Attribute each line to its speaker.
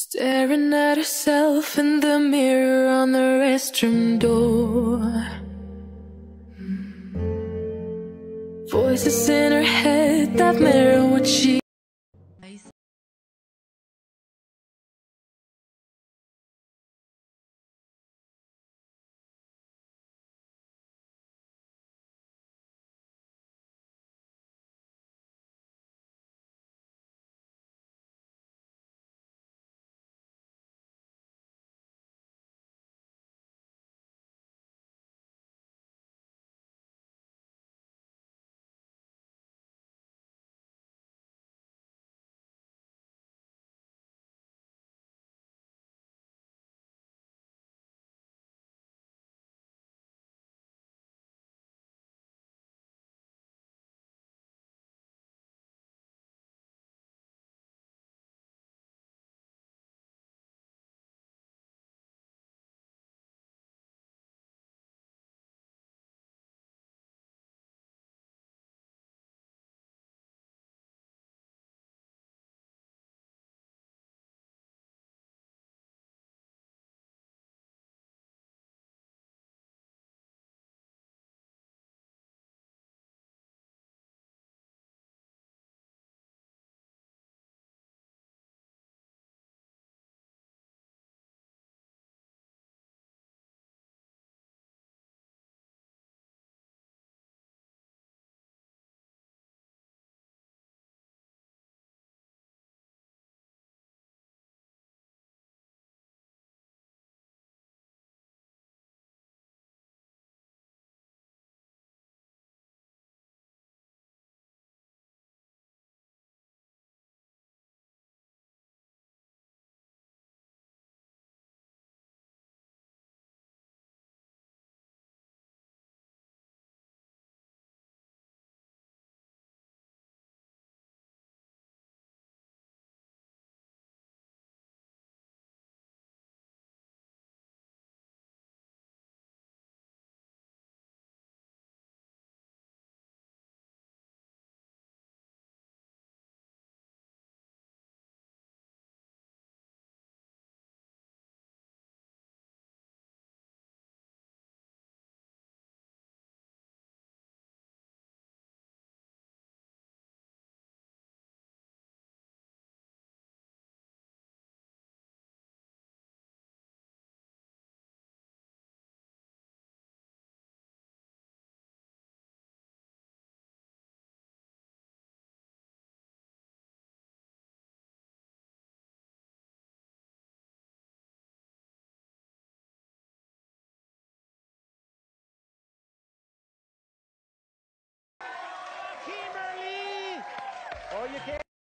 Speaker 1: Staring at herself in the mirror on the restroom door. Voices in her head that mirror
Speaker 2: Kimberly! Oh, you can't.